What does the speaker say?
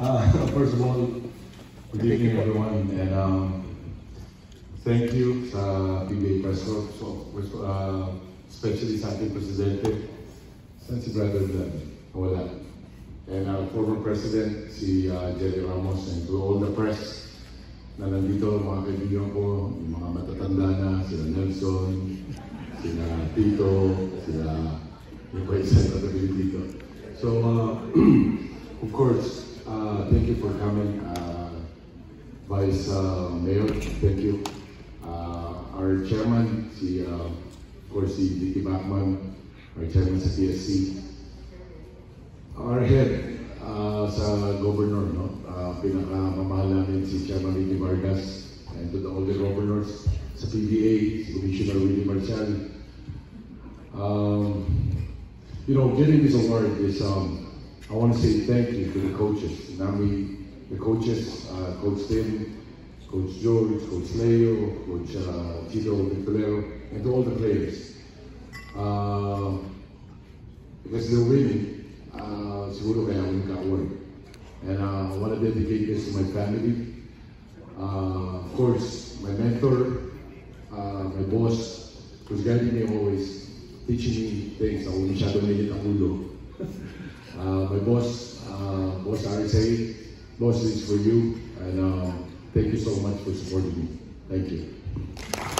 Uh, first of all, good evening everyone and um, thank you sa PBA Press Corps, so, uh, especially sa ating presidente, saan si Brother? Wala. And our former president, si uh, Jerry Ramos, and to all the press na nandito, mga kaibigan ko, yung mga matatanda na, sila Nelson, sila Tito, sila yung pa isa na dito. So, uh, of course, uh, thank you for coming, uh, Vice uh, Mayor, thank you. Uh, our chairman, si, uh, of course, si Dickie Bachmann, our chairman sa PSC. Our head sa governor, no? Uh, pinakamamahal namin si Chairman Ricky Vargas and to the the governors sa PBA, si Commissioner Willie Marcial. Um, you know, getting this award is, um, I want to say thank you to the coaches. Nami, the coaches, uh, Coach Tim, Coach George, Coach Leo, Coach uh, Tito Nicolero, and all the players. Uh, because they're winning, uh, siguro kaya ako nagka-award. And uh, I want to dedicate this to my family. Uh, of course, my mentor, uh, my boss, who's guiding me always, teaching me things. Ako masyado mainit ang ulo. Boss, uh, Boss RSA, boss, is for you. And uh, thank you so much for supporting me. Thank you.